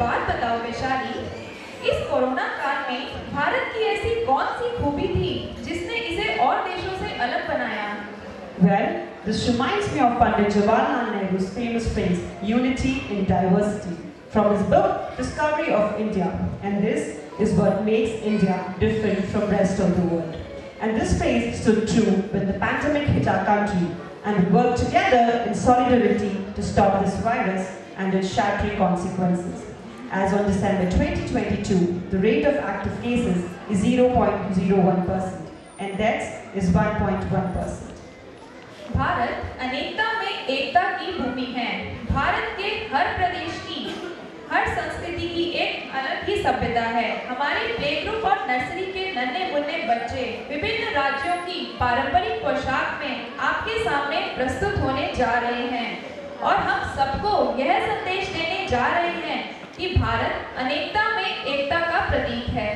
बात बताओ वैशाली इस कोरोना काल में भारत की ऐसी कौन सी खूबी थी जिसने इसे और देशों से अलग बनाया Well, this reminds me of Pandit Jawaharlal Nehru's famous phrase, unity in diversity, from his book, Discovery of India. And this is what makes India different from rest of the world. And this phrase stood true when the pandemic hit our country, and we worked together in solidarity to stop this virus and its shattering consequences. As on December 2022, the rate of active cases is 0.01% and deaths is 1.1%. Bharat अनेकता में एकता की भूमि है भारत के हर प्रदेश की हर संस्कृति की एक अलग ही सभ्यता है हमारे प्ले ग्रुप और नर्सरी के नन्हे मुन्ने बच्चे विभिन्न राज्यों की पारंपरिक पोशाक में आपके सामने प्रस्तुत होने जा रहे हैं और हम सबको यह संदेश देने जा रहे हैं कि भारत अनेकता में एकता का प्रतीक है।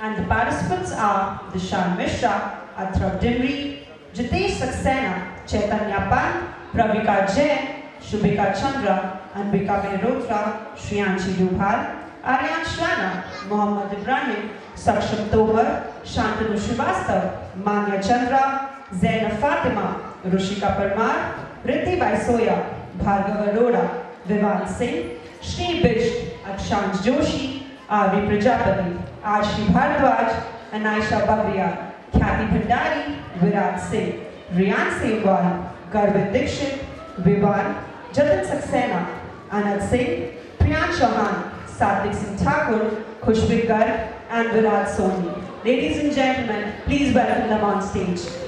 And participants are Dishan Mishra Atharv Dimri Jitesh Saxena Chaitanya Pan Pravika Jain Shubhika चंद्र अंबिका बेरोत्रा श्रियांशी डुभाल आर्यान श्राना मोहम्मद इब्राहिम सक्षम तोमर शांतनु श्रीवास्तव मान्य चंद्रा जैन फातिमा ऋषिका परमार रिद्धि बाई सोया भार्गव अरोड़ा विवान सिंह श्री बिष्ट अक्षांश जोशी आवी प्रजापति आशी भारद्वाज अनायशा बबरिया ख्याति भंडारी विराट सिंह रियान सेवाल गर्वित दीक्षित विवान जतन सक्सेना अनंत Singh Priyansh Chauhan Satvik Singh Thakur Khushbi Garg and Virat Soni Ladies and gentlemen, please welcome them on stage.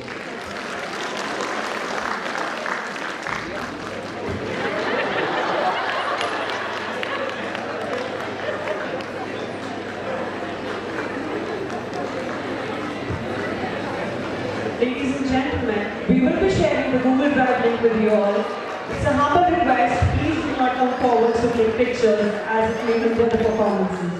With you all. It's a humble request, please do not come forward to take pictures as it may hinder the performances.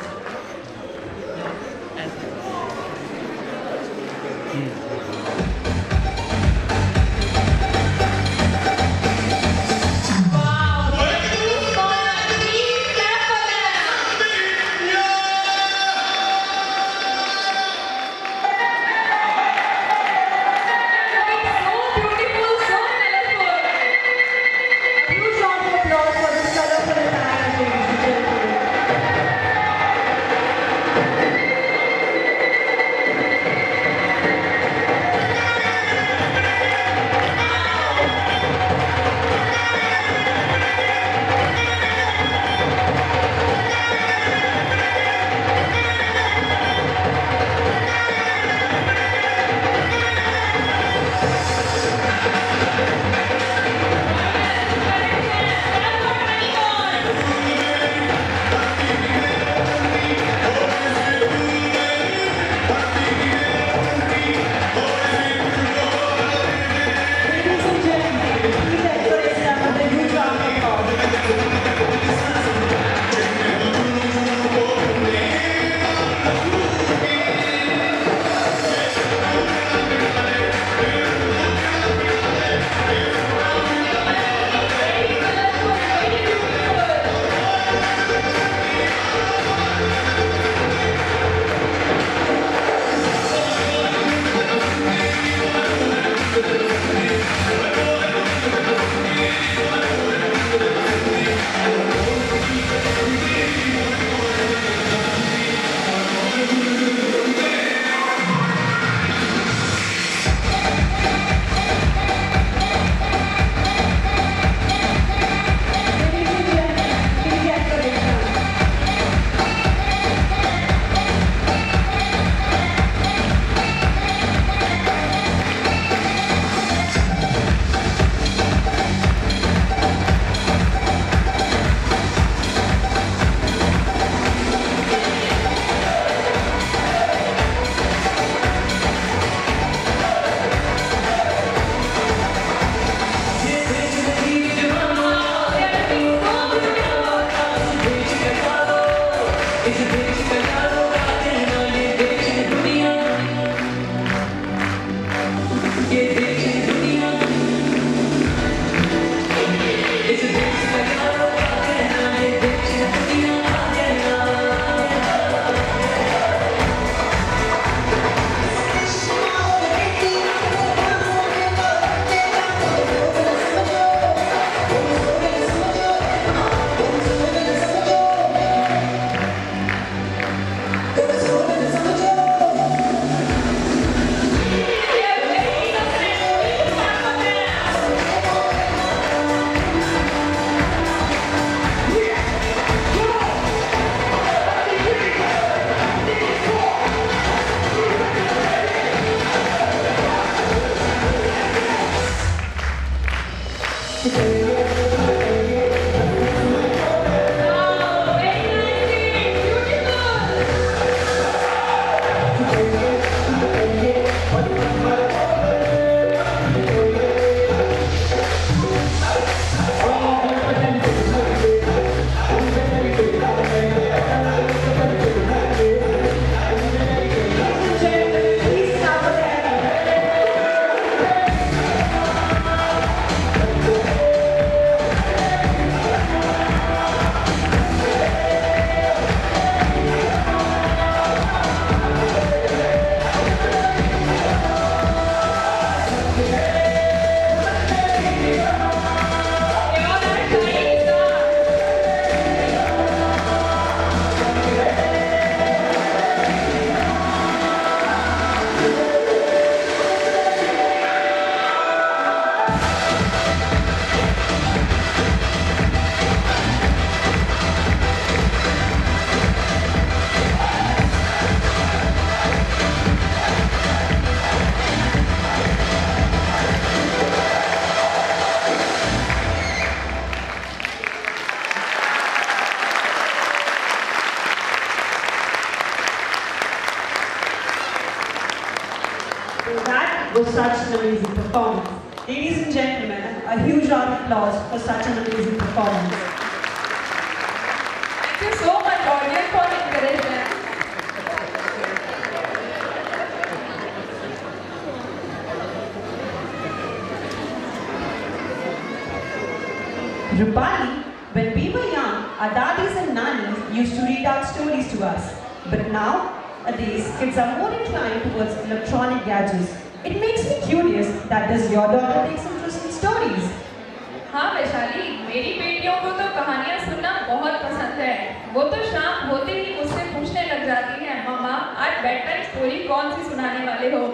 Story कौन सी सुनाने वाले हो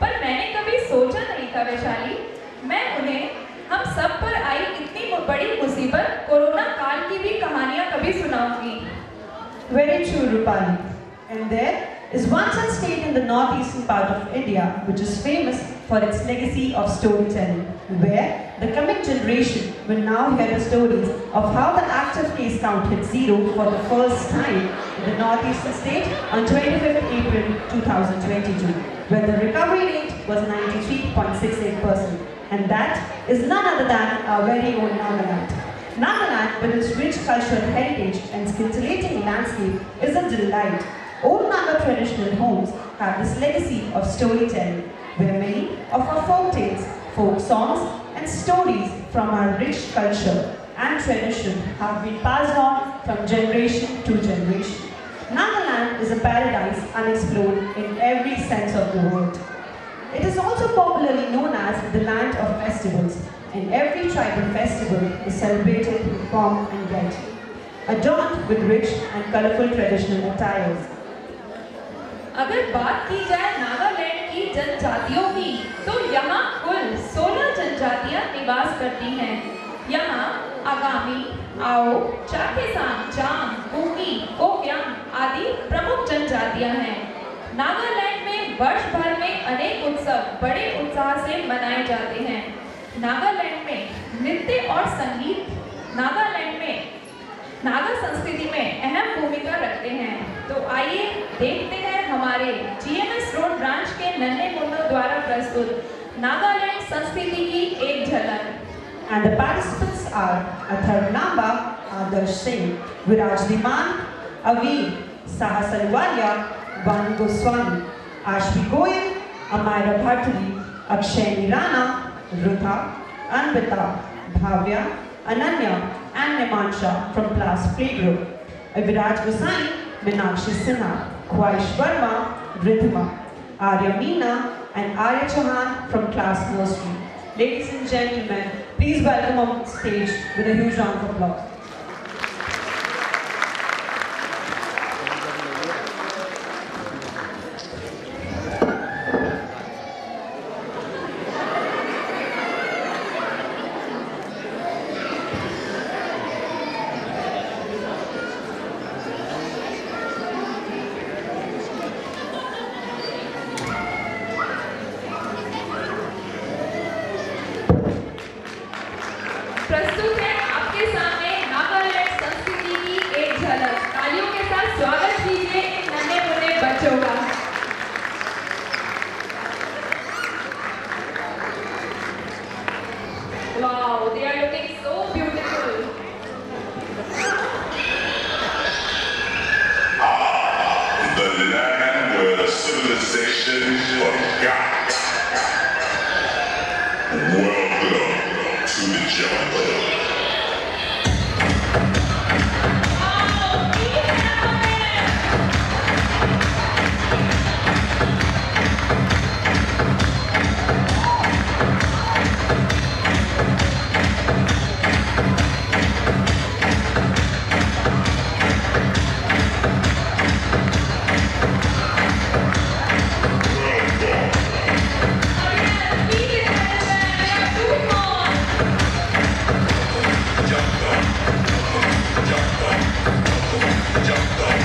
पर मैंने कभी सोचा नहीं था वैशाली मैं उन्हें हम सब पर आई इतनी बड़ी मुसीबत कोरोना काल की भी कहानियाँ कभी सुनाऊँगी Very true, Rupali. And there is one such state in the northeastern part of India which is famous for its legacy of storytelling, where the coming generation will now hear the stories of how the active case count hit zero for the first time in the northeastern state on 25th April 2022, where the recovery rate was 93.68%. And that is none other than our very own Nagaland. Nagaland, with its rich cultural heritage and scintillating landscape, is a delight. Old Naga traditional homes have this legacy of storytelling, where many of our folk tales, folk songs, and stories from our rich culture and tradition have been passed on from generation to generation. Nagaland is a paradise unexplored in every sense of the word. It is also popularly known as the land of festivals, and every tribal festival is celebrated with pomp and gaiety, adorned with rich and colorful traditional attires. अगर बात की जाए नागालैंड की जनजातियों की तो यहाँ कुल 16 जनजातियाँ निवास करती हैं। यहाँ आगामी, आओ चाखेसांग जाम कुकी कोक्यांग आदि प्रमुख जनजातियाँ हैं। नागालैंड में वर्ष भर में अनेक उत्सव बड़े उत्साह से मनाए जाते हैं। नागालैंड में नृत्य और संगीत, नागालैंड में नागा संस्कृति में अहम भूमिका रखते हैं तो आइए देखते हैं हमारे जीएमएस रोड ब्रांच के नन्हे मुन्नों द्वारा प्रस्तुत नागालैंड संस्कृति की एक झलक And the participants are Athar Namba, Adarsh Singh, Viraj Diman, Avi, Sahasalwalia, Van Goswami, Ashvi Goyal, Amira Bhartali, Akshay Rana, Rutha, Anvita, Bhavya, Ananya, and Nemansha from Class Playgroup. Viraj Gosai, Minakshi Sinha, Kwaish Verma, Rhythma, Arya Meena, and Arya Chauhan from Class Nursery. Ladies and gentlemen, please welcome on stage with a huge round of applause. Wow,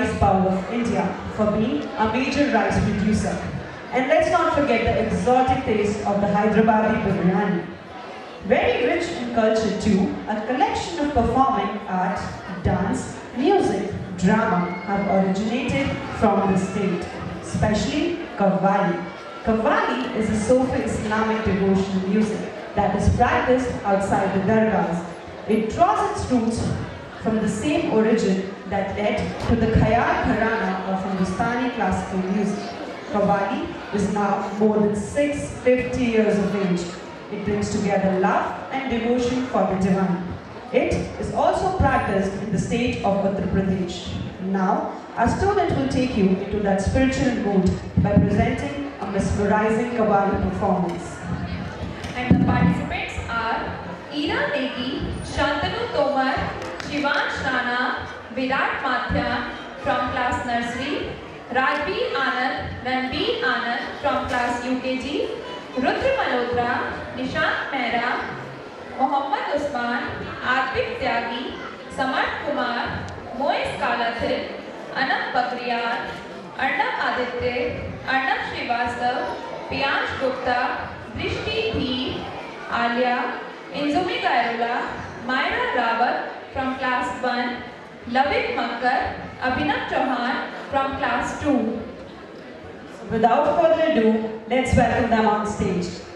rice bowl of India for being a major rice producer. And let's not forget the exotic taste of the Hyderabadi biryani. Very rich in culture too, a collection of performing art, dance, music, drama have originated from the state, especially Qawwali. Qawwali is a Sufi Islamic devotional music that is practiced outside the dargahs. It draws its roots from the same origin that led to the Khayal Gharana of Hindustani classical music. Qawwali is now more than 650 years of age. It brings together love and devotion for the divine. It is also practiced in the state of Uttar Pradesh. Now, our student will take you into that spiritual mood by presenting a mesmerizing Qawwali performance. And the participants are Ira Negi, Shantanu Virat Mathya from class nursery, Rajbir Anand, Ranbir Anand from class UKG, Rudra Malhotra, Nishant Mehra, Mohammad Usman, Arpit Tyagi, Samarth Kumar, Moez Kalathil, Anam Bakriyar, Arnab Aditya, Arnab Srivastav, Piyansh Gupta, Drishti Dhi, Alia, Inzumi Gairola, Myra Rawat from class 1, Lavik Makkar, Abhinav Chauhan from class 2. Without further ado, let's welcome them on stage.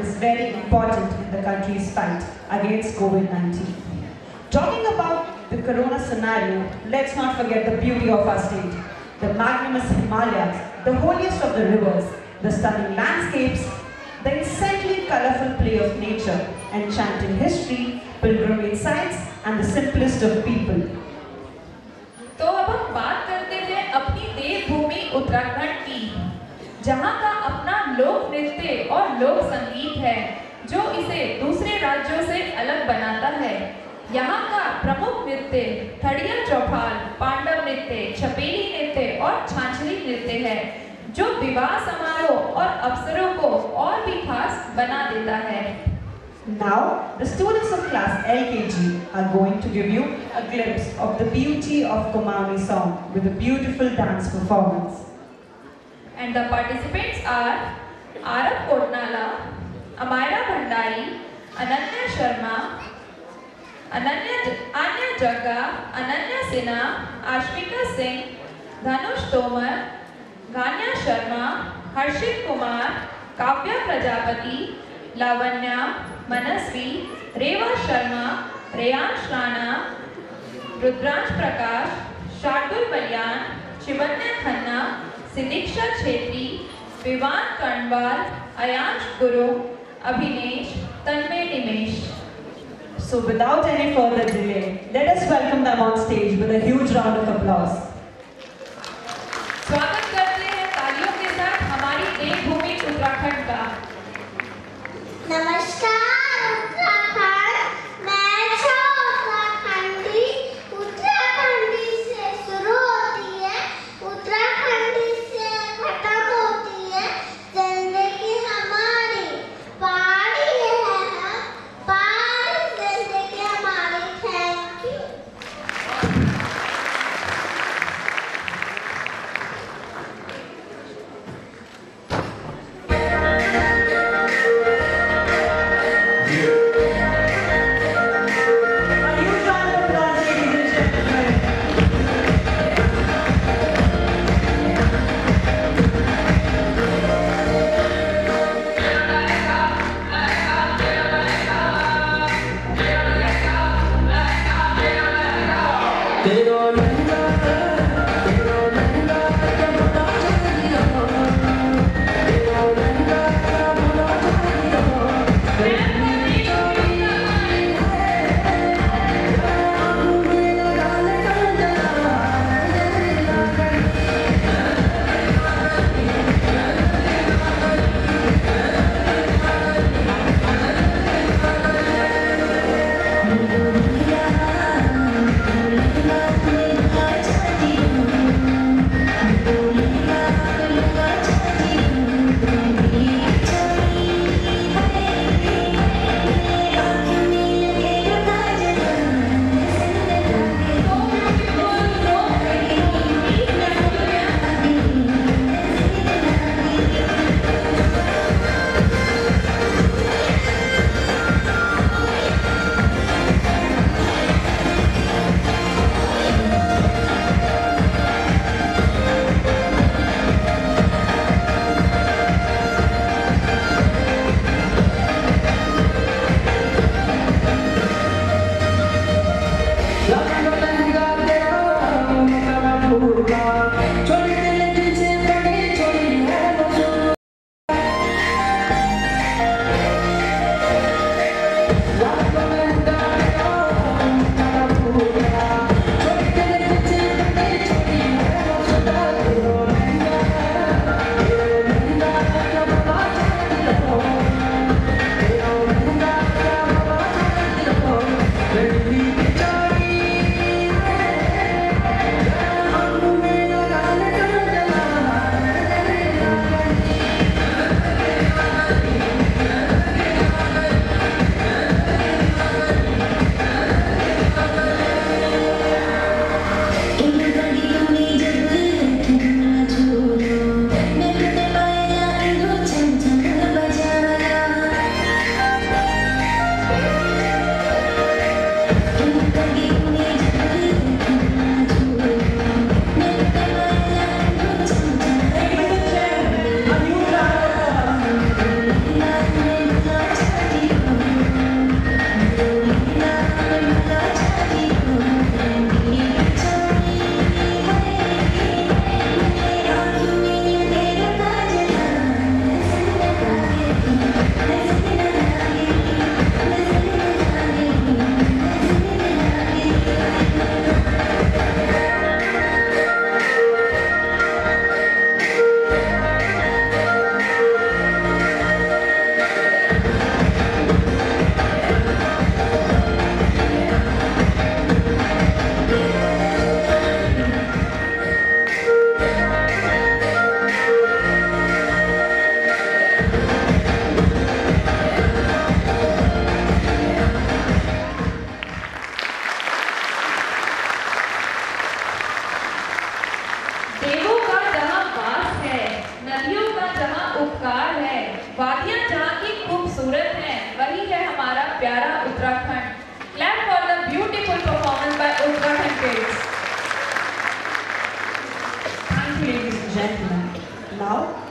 Is very important in the country's fight against COVID-19. Talking about the corona scenario, let's not forget the beauty of our state. The magnanimous Himalayas, the holiest of the rivers, the stunning landscapes, the insanely colorful play of nature, enchanting history, pilgrimage sites, and the simplest of people. लोक नृत्य और लोक संगीत है जो इसे दूसरे राज्यों से अलग बनाता है यहाँ का प्रमुख नृत्य थड़िया चौपाल पांडव नृत्य छपेली नृत्य और छाछली नृत्य है जो विवाह समारोह और अवसरों को और भी खास बना देता है Now, the students of class LKG are going to give you a glimpse of the beauty of Kumaoni song with a beautiful dance performance. And the participants are Aarav Kotnala, Amayra Bhandari, Ananya Sharma, Ananya अन्य जग्गा, अनन्या सिन्हा, आश्विका सिंह, धनुष तोमर, गान्या शर्मा, हर्षित कुमार, काव्या प्रजापति, लावण्या, मनस्वी, रेवा शर्मा, रेयांश राणा, रुद्रांश प्रकाश, शार्दुल बलियान शिवन्या खन्ना सिदीक्षा छेत्री विवान कर्णवाल अयांश गुरु अभिनेश तन्मय निमेश So without any further delay, let us welcome them on stage with a huge round of applause. स्वागत करते हैं तालियों के साथ हमारी देवभूमि उत्तराखंड का नमस्कार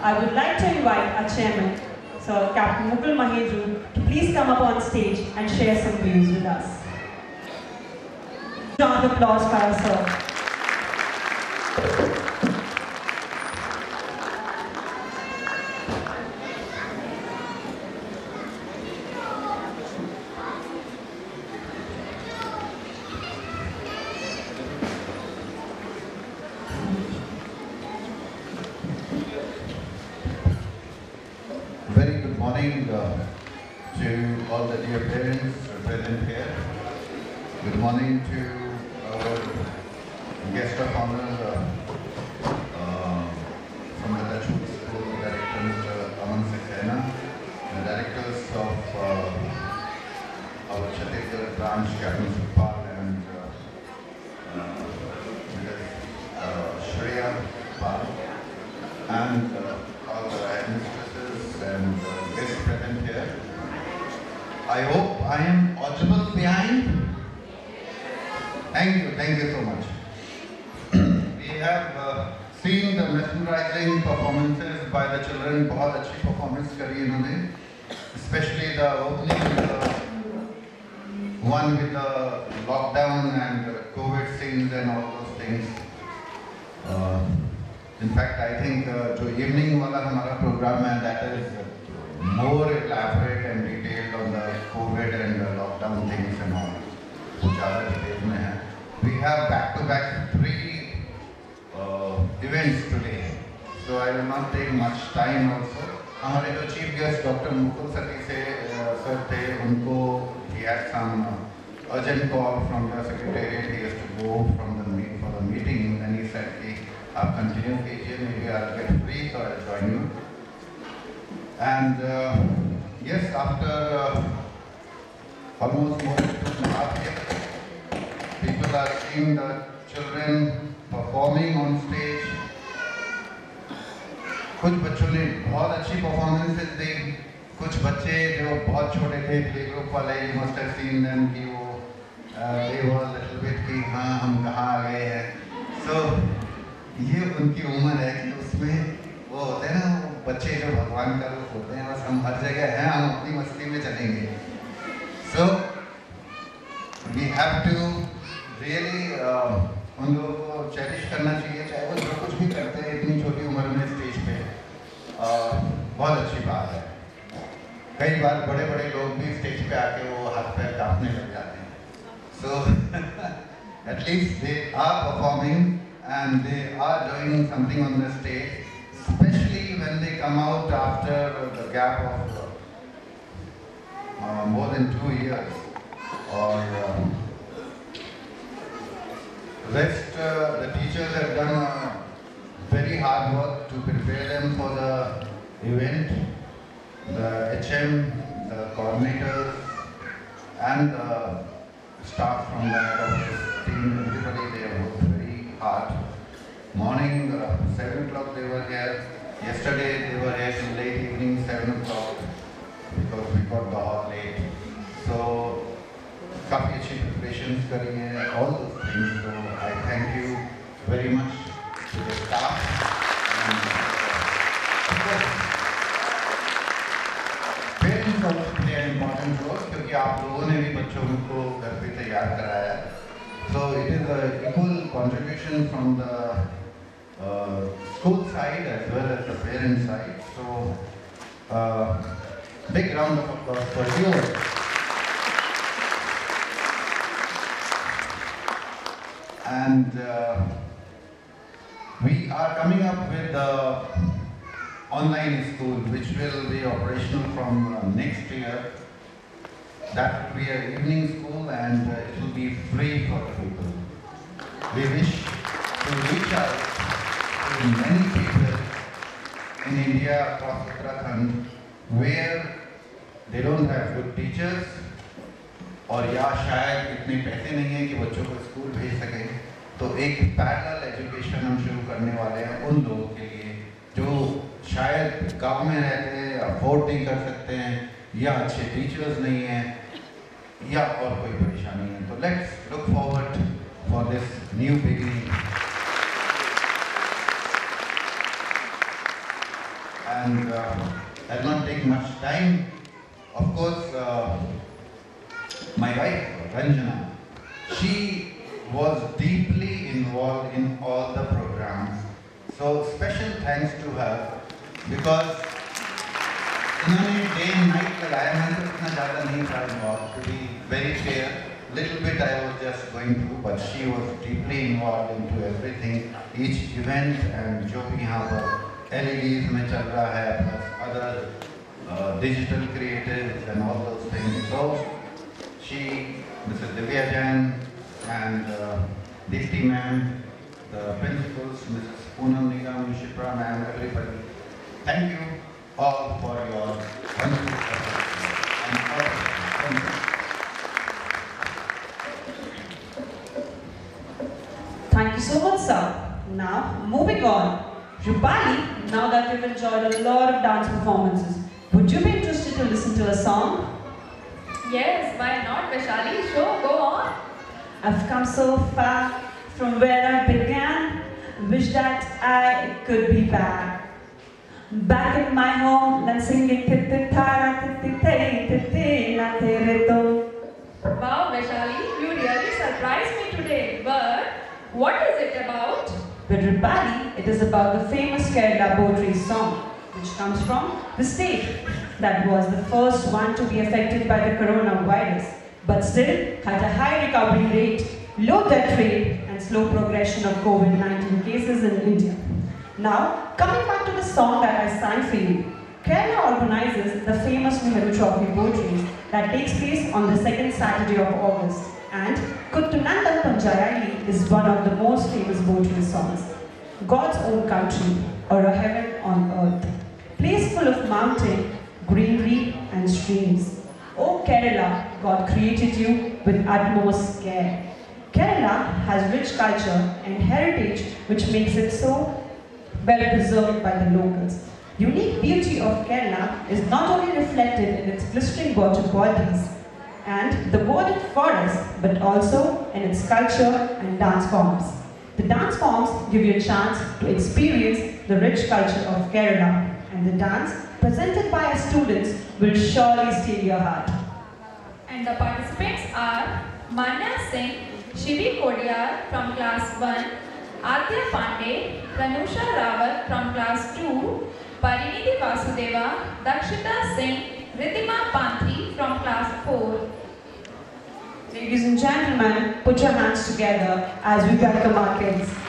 I would like to invite our chairman, Sir Captain Mukul Mahedru, to please come up on stage and share some views with us. Round of applause for sir. Urgent call from the secretariat he has to go from the meet for the meeting and he said कि आप continue maybe I'll get free so I'll join you and uh, yes after uh, almost more than two half years people are seeing the children performing on stage कुछ बच्चों ने बहुत अच्छी performances दी कुछ बच्चे जो बहुत छोटे थे प्ले ग्रुप वाले मस्ट सीन देम कि वो दे हाँ हम कहाँ आ गए हैं। सो ये उनकी उम्र है कि उसमें वो होते हैं ना बच्चे जो भगवान का रूप होते हैं बस हम हर जगह हैं हम अपनी मस्ती में चलेंगे। So we have to really उन लोगों को चेरिश करना चाहिए चाहे वो जो कुछ भी करते हैं इतनी छोटी उम्र में स्टेज पे। Uh, बहुत अच्छी बात है। कई बार बड़े बड़े लोग भी स्टेज पे आके वो हाथ पैर कांपने लग जाते हैं। So at least they are performing and they are doing something on the stage, especially when they come out after the gap of uh, uh more than two years or uh, rest uh, the teachers have done uh, very hard work to prepare them for the event. The HM the coordinators and the staff from the head office team, everybody they have worked very hard. Morning, uh, 7 o'clock they were here. Yesterday they were here till late evening, 7 o'clock, because we got the hall late. So, काफ़ी अच्छी preparation करी हैं all those things so I thank you very much to the staff. And, of role क्योंकि आप लोगों ने भी बच्चों को घर पे तैयार कराया So it is a equal contribution from the uh, school side as well as the parent side. So uh, big round of applause for you. and uh, we are coming up with the online school which will be operational from uh, next year. That will be an evening school and uh, it will be free for the people. We wish to reach out to many people in India across Uttarakhand where they don't have good teachers और या शायद इतने पैसे नहीं हैं कि बच्चों को स्कूल भेज सकें तो एक पैरेलल एजुकेशन हम शुरू करने वाले हैं उन लोगों के लिए जो शायद गाँव में रहते हैं अफोर्ड नहीं कर सकते हैं या अच्छे टीचर्स नहीं हैं या और कोई परेशानी है तो let's look forward for this new beginning and I not take much time of course my wife Ranjana she was deeply involve in all the programmes so special thanks to her because इन्होंने day night लगाया मैंने तो इतना ज़्यादा नहीं था involve to very fair. Little bit I was just going through, but she was deeply involved into everything, each event and जो भी यहाँ पर LEDs में चल रहा है plus other uh, digital creatives and all those things. So she, Mrs. Divya Jain and uh, Dipti ma'am, the principals, Mrs. Poonam Nigam, Shipra ma'am, everybody. Thank you all for enjoyed a lot of dance performances, would you be interested to listen to a song? Yes, why not, Vaishali? Sure, go on. I've come so far from where I began. Wish that I could be back. Back in my home, and singing titti tara titti tei titti na tere to. Wow, Vaishali, you really surprised me today. But what is it about? Rupali, it is about the famous Kerala poetry song, which comes from the state that was the first one to be affected by the coronavirus, but still had a high recovery rate, low death rate, and slow progression of COVID 19 cases in India. Now, coming back to the song that I sang for you, Kerala organizes the famous Nehru Trophy Boat Race that takes place on the second Saturday of August. And Kuttanadan Punchayile is one of the most famous poetry songs. God's own country, or a heaven on earth. Place full of mountain, greenery, and streams. O Kerala, God created you with utmost care. Kerala has rich culture and heritage which makes it so well preserved by the locals. Unique beauty of Kerala is not only reflected in its glistening water bodies and the wooded forest, but also in its culture and dance forms. The dance forms give you a chance to experience the rich culture of Kerala, and the dance presented by our students will surely steal your heart. And the participants are Manya Singh, Shivi Kodiar from class 1, Adya Pandey, Pranusha Rawat from class 2, Parinidhi Vasudeva, Dakshita Singh, Riddhima Panthi from class 4. Ladies and gentlemen, put your hands together as we welcome our kids.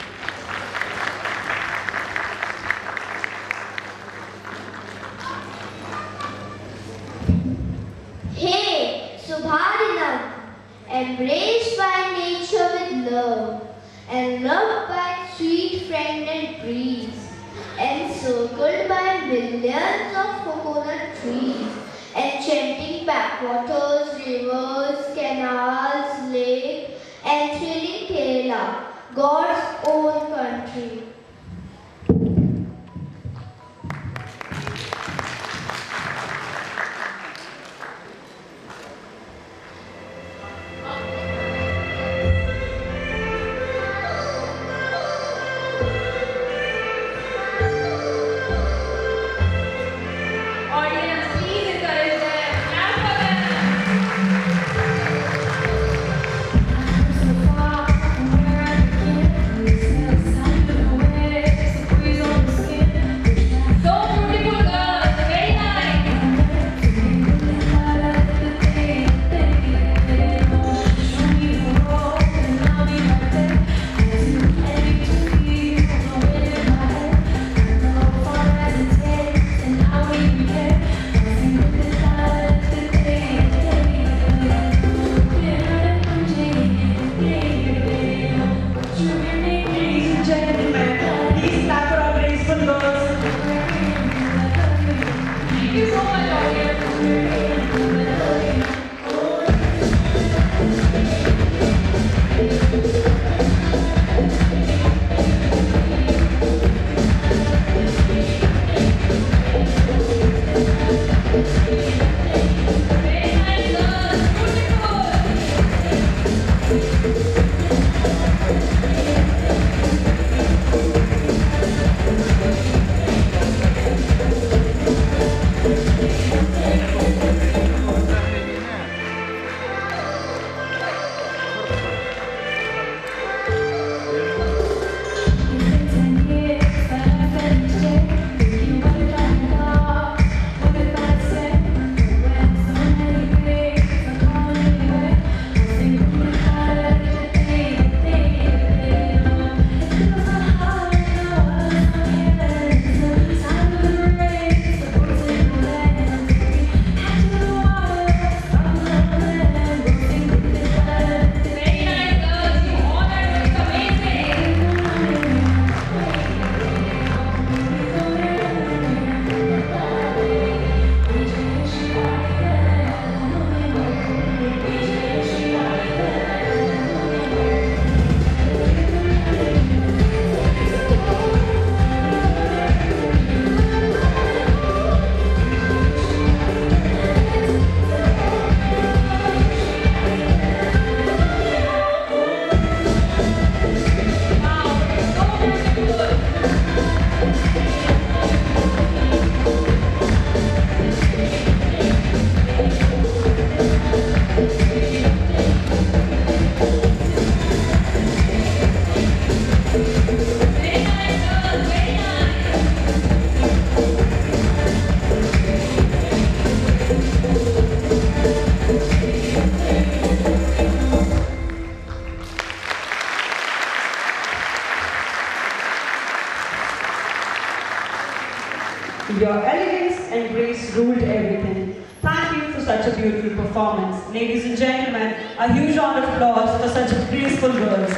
Your elegance and grace ruled everything. Thank you for such a beautiful performance. Ladies and gentlemen, a huge round of applause for such graceful girls.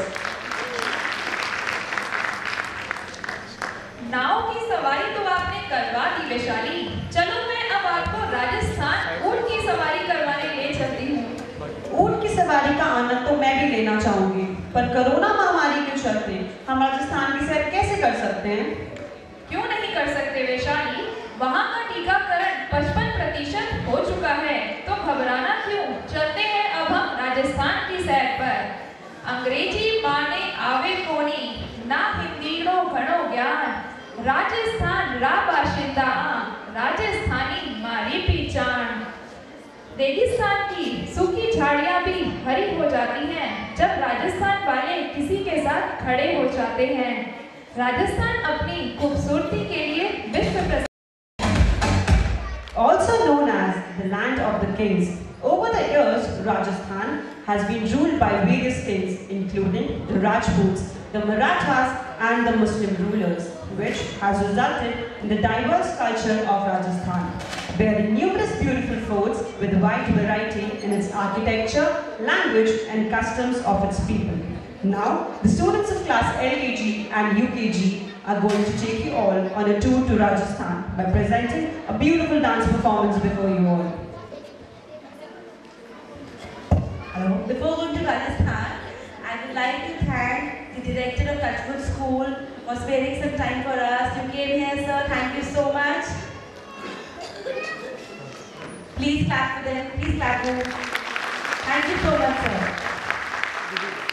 बाशिंदा राजस्थानी मारी पहचान रेगिस्तान की सूखी झाड़ियाँ भी हरी हो जाती हैं जब राजस्थान वाले किसी के साथ खड़े हो जाते हैं राजस्थान अपनी खूबसूरती के लिए विश्व प्रसिद्ध Also known as the land of the kings. Over the years, Rajasthan has been ruled by various kings, including the Rajputs, the Marathas, and the Muslim rulers, which has resulted in the diverse culture of Rajasthan, bearing numerous beautiful forts with a wide variety in its architecture, language, and customs of its people. Now, the students of class LKG and UKG are going to take you all on a tour to Rajasthan by presenting a beautiful dance performance before you all. Hello. Before going to Rajasthan, I would like to thank the director of Touchwood School for sparing some time for us. You came here, sir. Thank you so much. Please clap for them. Please clap for them. Thank you so much, sir.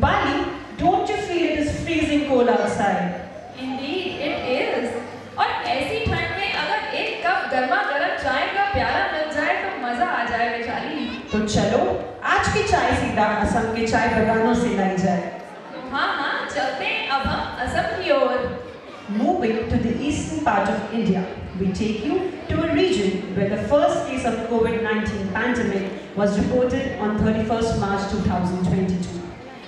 Bali, don't you feel it is freezing cold outside? Indeed, it is. और ऐसी ठंड में अगर एक cup गर्मा गर्म चाय का प्याला मिल जाए तो मजा आ जाए बेचारी तो चलो आज की चाय सीधा असम के चाय बागानों से लाई जाए हाँ हाँ चलते हैं अब हम असम की ओर Moving to the eastern part of India, we take you to a region where the first case of COVID-19 pandemic was reported on 31st March 2022.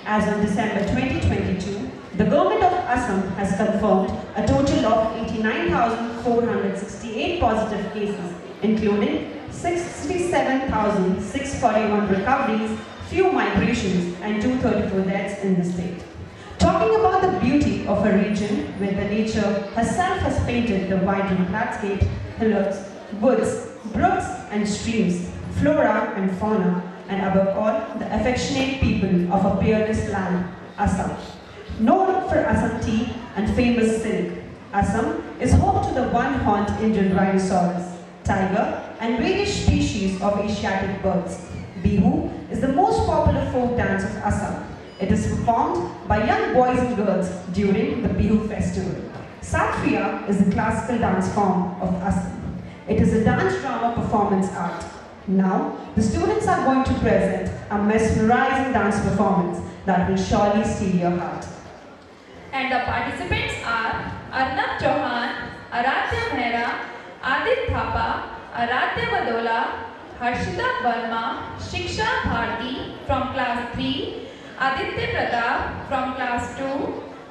As on December 2022, the government of Assam has confirmed a total of 89,468 positive cases, including 67,641 recoveries, few migrations, and 234 deaths in the state. Talking about the beauty of a region where the nature herself has painted the vibrant landscape, hillocks, woods, brooks and streams, flora and fauna, and above all, the affectionate people of a peerless land, Assam. Known for Assam tea and famous silk, Assam is home to the one-horned Indian rhinoceros, tiger, and various species of Asiatic birds. Bihu is the most popular folk dance of Assam. It is performed by young boys and girls during the Bihu festival. Satriya is the classical dance form of Assam. It is a dance drama performance art. Now, the students are going to present a mesmerizing dance performance that will surely steal your heart. And the participants are Arnab Chauhan, Aradhya Mehra, Adit Thapa, Aradhya Vadola, Harshita Verma, Shiksha Bharti from class 3, Aditya Pratap from class 2,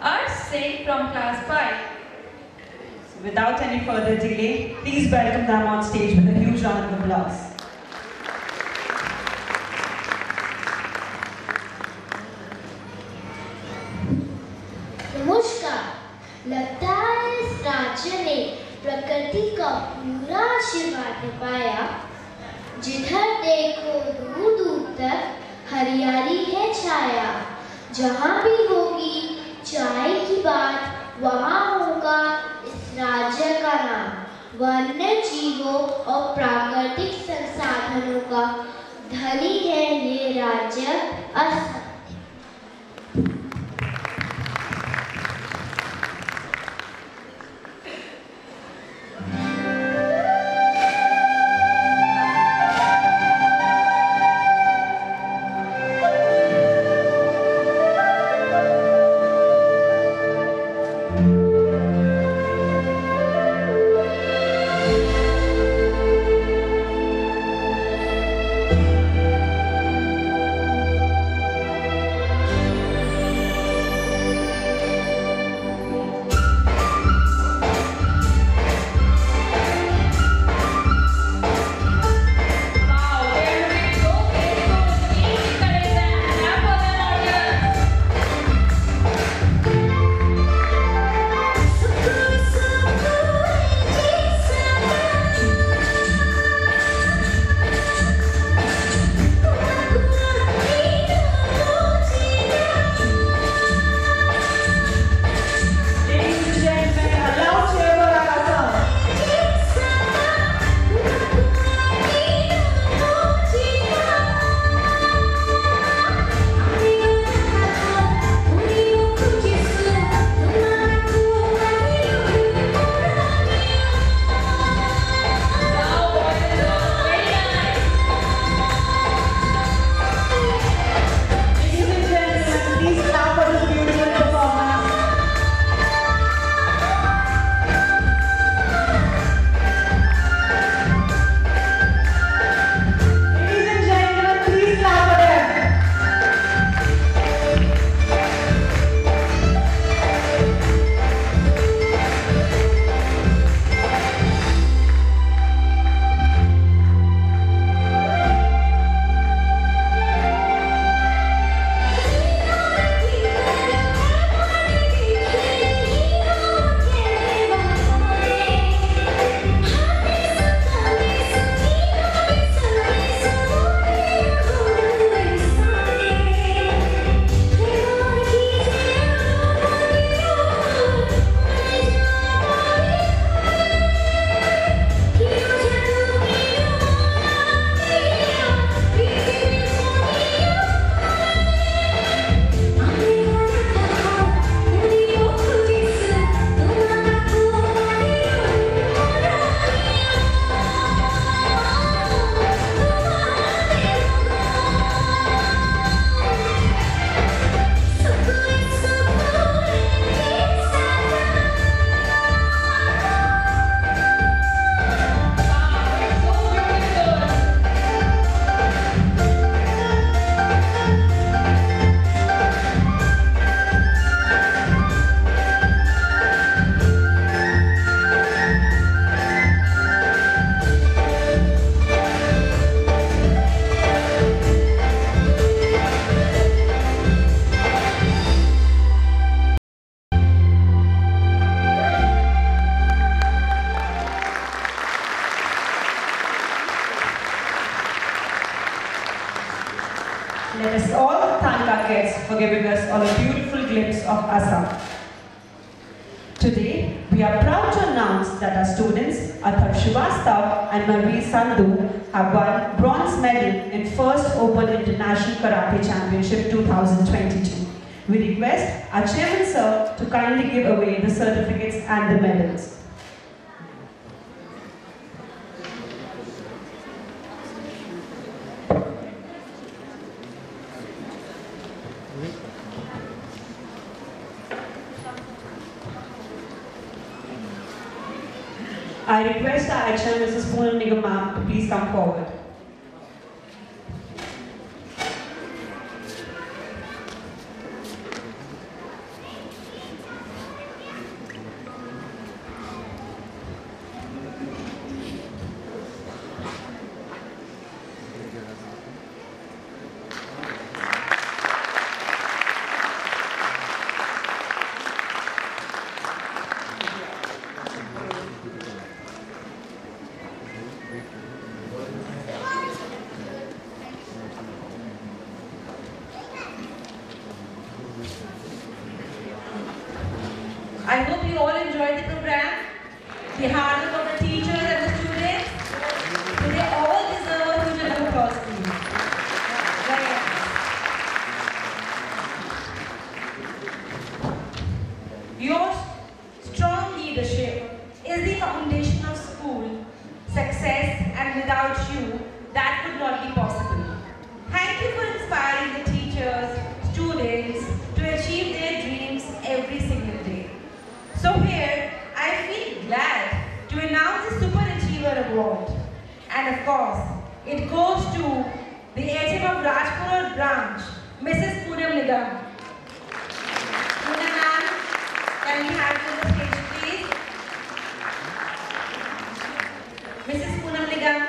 Arsh Singh from class 5. Without any further delay, please welcome them on stage with a huge round of applause. Já. Marveer Sandhu, have won bronze medal in first Open International Karate Championship 2022. We request our chairman sir to kindly give away the certificates and the medals. I HM Mrs. Poonam Nigam please come forward. Course, it goes to the HM of Rajpur branch, Mrs. Poonam Nigam. Poonam ma'am, can we have you on the stage, please? Mrs. Poonam Nigam.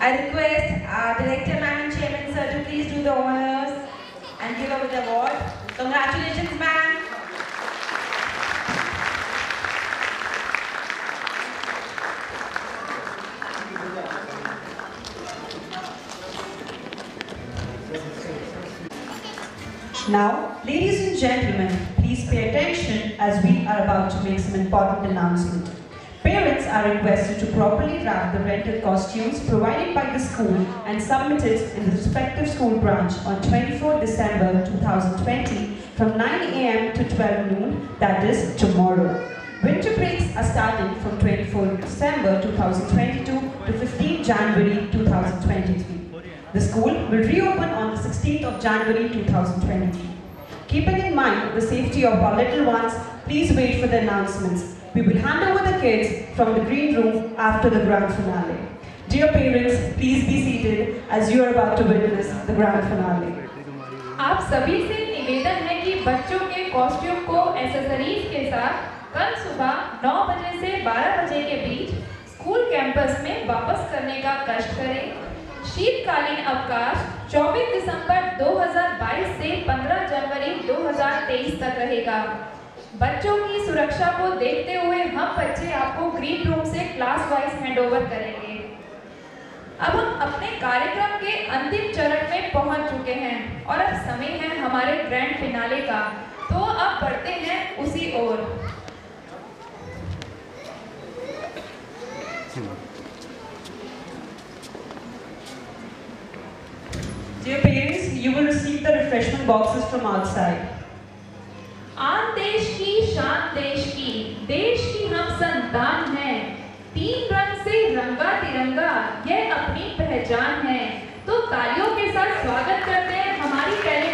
I request our Director the award. Congratulations, ma'am. Now, ladies and gentlemen, please pay attention as we are about to make some important announcement. Are requested to properly wrap the rented costumes provided by the school and submit it in the respective school branch on 24 December 2020 from 9 a.m. to 12 noon, that is tomorrow. Winter breaks are starting from 24 December 2022 to 15 January 2023. The school will reopen on the 16th of January 2023. Keeping in mind the safety of our little ones, please wait for the announcements. We will hand over the kids from the green room after the grand finale. Dear parents, please be seated as you are about to witness the grand finale. आप सभी से निवेदन है कि बच्चों के costume को accessories के साथ कल सुबह 9 बजे से 12 बजे के बीच स्कूल कैंपस में वापस करने का कष्ट करें शीतकालीन अवकाश 24 दिसंबर 2022 से 15 जनवरी 2023 तक रहेगा बच्चों की सुरक्षा को देखते हुए हम बच्चे आपको ग्रीन रूम से क्लास वाइज हैंडओवर करेंगे। अब हम अपने कार्यक्रम के अंतिम चरण में पहुँच चुके हैं और अब समय है हमारे ग्रैंड फिनाले का। तो अब बढ़ते हैं उसी ओर। Dear parents, you will receive the refreshment boxes from outside. आन देश की, शान देश की देश की हम संतान हैं। तीन रंग से रंगा तिरंगा, यह अपनी पहचान है। तो तालियों के साथ स्वागत करते हैं हमारी टैलेंटेड